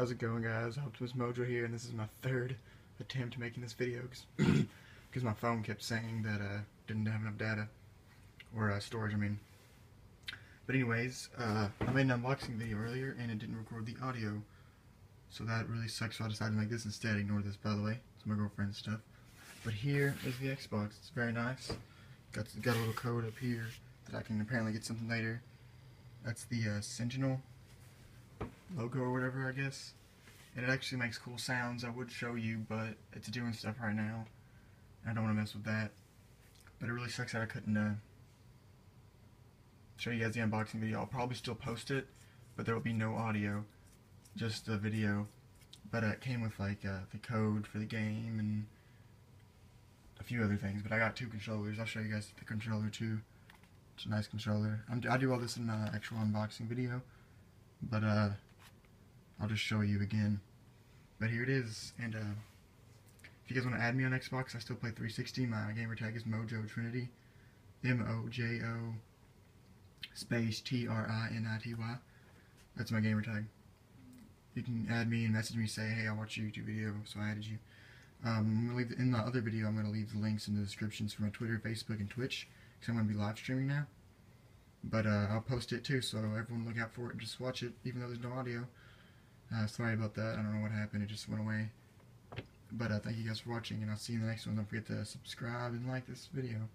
How's it going guys? Optimus Mojo here and this is my third attempt making this video because my phone kept saying that uh, didn't have enough data or uh, storage I mean. But anyways, uh, I made an unboxing video earlier and it didn't record the audio so that really sucks so I decided to make this instead. Ignore this by the way, it's my girlfriend's stuff. But here is the Xbox, it's very nice. Got, got a little code up here that I can apparently get something later. That's the uh, Sentinel logo or whatever, I guess. And it actually makes cool sounds. I would show you, but it's doing stuff right now. I don't want to mess with that. But it really sucks that I couldn't uh, show you guys the unboxing video. I'll probably still post it, but there will be no audio, just the video. But uh, it came with like uh, the code for the game and a few other things. But I got two controllers. I'll show you guys the controller too. It's a nice controller. I'm, i do all this in an uh, actual unboxing video, but uh, I'll just show you again. But here it is, and uh, if you guys want to add me on Xbox, I still play 360. My gamer tag is Mojo Trinity, M-O-J-O space T-R-I-N-I-T-Y. That's my gamer tag. You can add me and message me, say, hey, I watched your YouTube video, so I added you. Um, leave, in the other video, I'm going to leave the links in the descriptions for my Twitter, Facebook, and Twitch because I'm going to be live streaming now. But uh, I'll post it too, so everyone look out for it and just watch it, even though there's no audio. Uh, sorry about that. I don't know what happened. It just went away. But uh, thank you guys for watching, and I'll see you in the next one. Don't forget to subscribe and like this video.